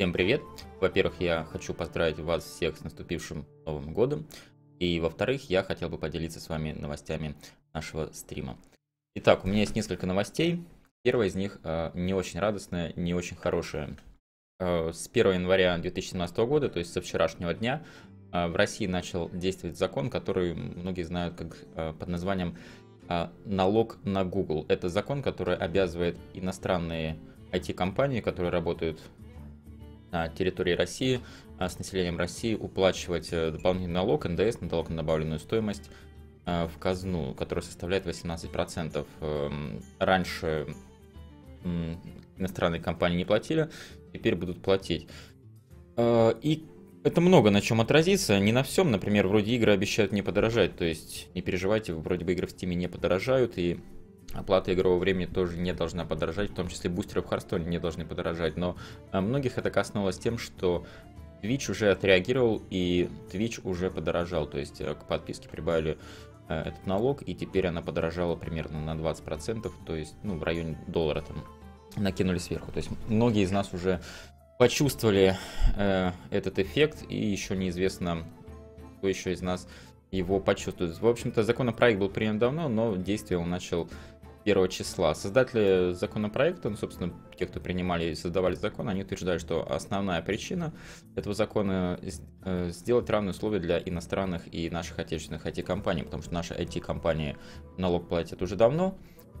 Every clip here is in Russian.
Всем привет! Во-первых, я хочу поздравить вас всех с наступившим Новым Годом. И во-вторых, я хотел бы поделиться с вами новостями нашего стрима. Итак, у меня есть несколько новостей. Первая из них э, не очень радостная, не очень хорошая. Э, с 1 января 2017 года, то есть со вчерашнего дня, э, в России начал действовать закон, который многие знают как э, под названием э, налог на Google. Это закон, который обязывает иностранные IT-компании, которые работают на территории России а, с населением России уплачивать э, дополнительный налог, НДС, налог на добавленную стоимость а, в казну, который составляет 18%. Эм, раньше иностранные компании не платили, теперь будут платить. А, и это много на чем отразится, не на всем. Например, вроде игры обещают не подорожать, то есть не переживайте, вроде бы игры в Steam не подорожают, и Оплата игрового времени тоже не должна подорожать, в том числе бустеры в Харстоне не должны подорожать, но а, многих это коснулось тем, что Twitch уже отреагировал и Twitch уже подорожал, то есть э, к подписке прибавили э, этот налог, и теперь она подорожала примерно на 20%, то есть ну, в районе доллара там накинули сверху. То есть многие из нас уже почувствовали э, этот эффект, и еще неизвестно, кто еще из нас его почувствует. В общем-то, законопроект был принят давно, но действие он начал 1 числа. Создатели законопроекта, ну, собственно, те, кто принимали и создавали закон, они утверждают, что основная причина этого закона э, сделать равные условия для иностранных и наших отечественных IT-компаний, потому что наши IT-компании налог платят уже давно,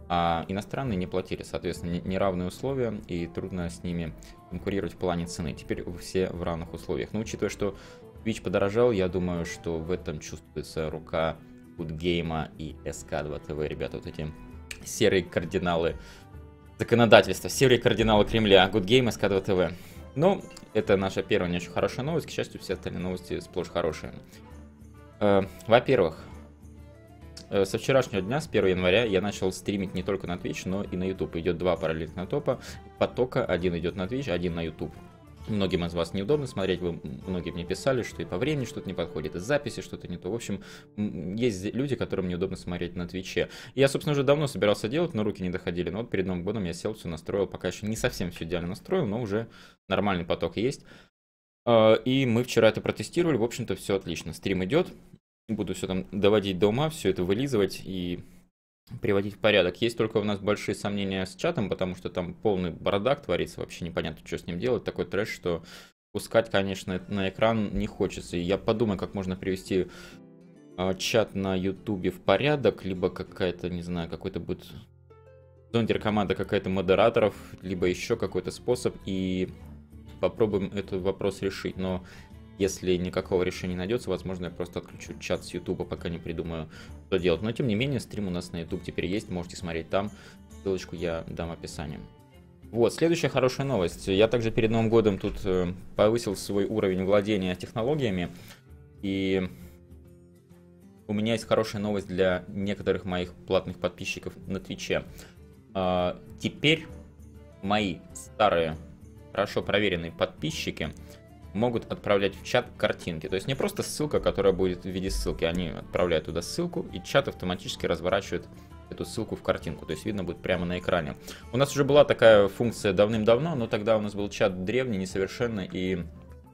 а иностранные не платили, соответственно, неравные условия, и трудно с ними конкурировать в плане цены. Теперь все в равных условиях. Но учитывая, что Twitch подорожал, я думаю, что в этом чувствуется рука Goodgame и SK2 TV, ребята, вот эти серые кардиналы законодательства, серые кардиналы Кремля, Good Game, SK2 TV. Ну, это наша первая не очень хорошая новость. К счастью, все остальные новости сплошь хорошие. Э, во-первых, э, со вчерашнего дня, с 1 января, я начал стримить не только на Twitch, но и на YouTube. Идет два параллельных топа, потока. Один идет на Twitch, один на YouTube. Многим из вас неудобно смотреть, вы многие мне писали, что и по времени что-то не подходит, и записи что-то не то. В общем, есть люди, которым неудобно смотреть на Твиче. Я, собственно, уже давно собирался делать, но руки не доходили. Но вот перед Новым годом я сел, все настроил, пока еще не совсем все идеально настроил, но уже нормальный поток есть. А, и мы вчера это протестировали, в общем-то, все отлично. Стрим идет, буду все там доводить до ума, все это вылизывать и приводить в порядок. Есть только у нас большие сомнения с чатом, потому что там полный бардак творится, вообще непонятно, что с ним делать. Такой трэш, что пускать, конечно, на экран не хочется. Я подумаю, как можно привести э, чат на ютубе в порядок, либо какая-то, не знаю, какой-то будет зондер команда какая-то модераторов, либо еще какой-то способ, и попробуем этот вопрос решить. Но если никакого решения не найдется, возможно, я просто отключу чат с YouTube, пока не придумаю, что делать. Но, тем не менее, стрим у нас на YouTube теперь есть, можете смотреть там. Ссылочку я дам в описании. Вот, следующая хорошая новость. Я также перед Новым годом тут э, повысил свой уровень владения технологиями. И у меня есть хорошая новость для некоторых моих платных подписчиков на Твиче. Э, теперь мои старые, хорошо проверенные подписчики – могут отправлять в чат картинки. То есть не просто ссылка, которая будет в виде ссылки. Они отправляют туда ссылку, и чат автоматически разворачивает эту ссылку в картинку. То есть видно будет прямо на экране. У нас уже была такая функция давным-давно, но тогда у нас был чат древний, несовершенный, и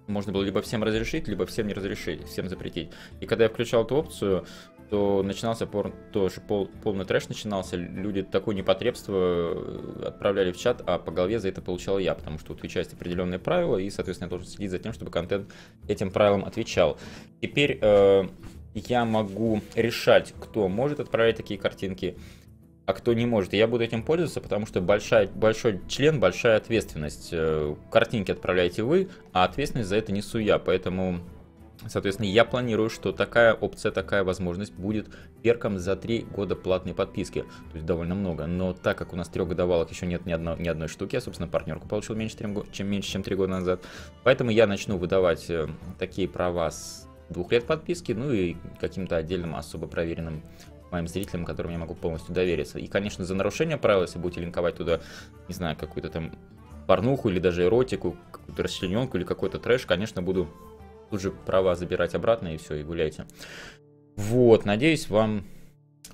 можно было либо всем разрешить, либо всем не разрешить, всем запретить. И когда я включал эту опцию, то начинался пор, тоже пол, полный трэш начинался, люди такое непотребство э, отправляли в чат, а по голове за это получал я, потому что у Твича есть определенные правила, и, соответственно, я должен следить за тем, чтобы контент этим правилам отвечал. Теперь э, я могу решать, кто может отправлять такие картинки, а кто не может. И я буду этим пользоваться, потому что большая, большой член, большая ответственность. Э, картинки отправляете вы, а ответственность за это несу я, поэтому Соответственно, я планирую, что такая опция, такая возможность будет перком за 3 года платной подписки. То есть довольно много. Но так как у нас трехгодовалок еще нет ни, одно, ни одной штуки, я, собственно, партнерку получил меньше, чем, меньше, чем 3 года назад. Поэтому я начну выдавать э, такие права с двух лет подписки, ну и каким-то отдельным особо проверенным моим зрителям, которым я могу полностью довериться. И, конечно, за нарушение правил, если будете линковать туда, не знаю, какую-то там порнуху или даже эротику, какую-то расчлененку или какой-то трэш, конечно, буду тут же права забирать обратно и все, и гуляйте. Вот, надеюсь, вам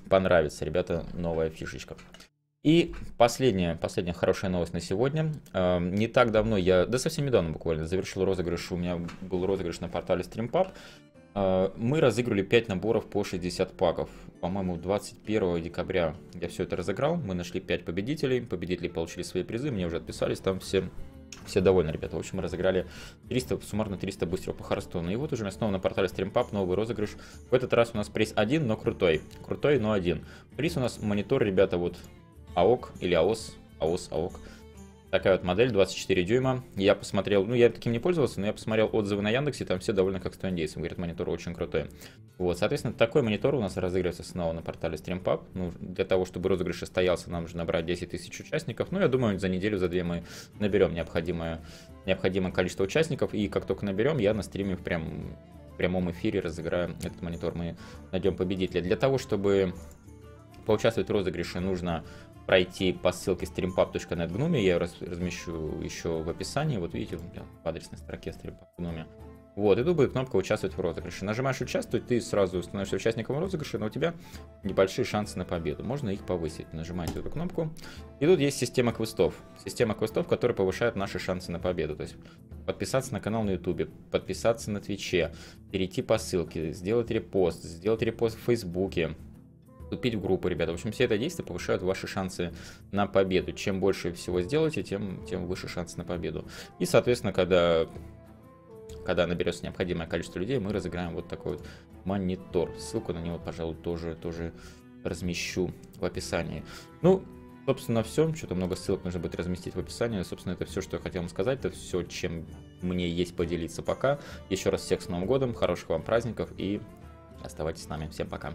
понравится, ребята, новая фишечка. И последняя, последняя хорошая новость на сегодня. Эм, не так давно я, да совсем недавно буквально, завершил розыгрыш. У меня был розыгрыш на портале StreamPub. Э, мы разыграли 5 наборов по 60 паков. По-моему, 21 декабря я все это разыграл. Мы нашли 5 победителей. Победители получили свои призы. Мне уже отписались там все все довольны, ребята. В общем, мы разыграли 300, суммарно 300 быстрого по Харстону. И вот уже снова на портале StreamPub новый розыгрыш. В этот раз у нас приз один, но крутой. Крутой, но один. Приз у нас монитор, ребята, вот АОК или АОС, АОС, АОК. Такая вот модель, 24 дюйма. Я посмотрел, ну я таким не пользовался, но я посмотрел отзывы на Яндексе, там все довольно как стоиндейцы. Говорят, монитор очень крутой. Вот, соответственно, такой монитор у нас разыгрывается снова на портале StreamPub. Ну, для того, чтобы розыгрыш состоялся, нам нужно набрать 10 тысяч участников. Ну, я думаю, за неделю, за две мы наберем необходимое, необходимое количество участников. И как только наберем, я на стриме прям в прямом эфире разыграю этот монитор, мы найдем победителя. Для того, чтобы поучаствовать в розыгрыше, нужно пройти по ссылке streampub.net я ее размещу еще в описании, вот видите, в адресной строке streampub. Вот, и тут кнопка «Участвовать в розыгрыше». Нажимаешь «Участвовать», ты сразу становишься участником розыгрыша, но у тебя небольшие шансы на победу. Можно их повысить. Нажимаете эту кнопку. И тут есть система квестов. Система квестов, которая повышает наши шансы на победу. То есть подписаться на канал на ютубе, подписаться на твиче, перейти по ссылке, сделать репост, сделать репост в фейсбуке, вступить в группу, ребята. В общем, все это действия повышают ваши шансы на победу. Чем больше всего сделаете, тем, тем выше шансы на победу. И, соответственно, когда, когда наберется необходимое количество людей, мы разыграем вот такой вот монитор. Ссылку на него, пожалуй, тоже, тоже размещу в описании. Ну, собственно, все. Что-то много ссылок нужно будет разместить в описании. Собственно, это все, что я хотел вам сказать. Это все, чем мне есть поделиться пока. Еще раз всех с Новым годом, хороших вам праздников и оставайтесь с нами. Всем пока.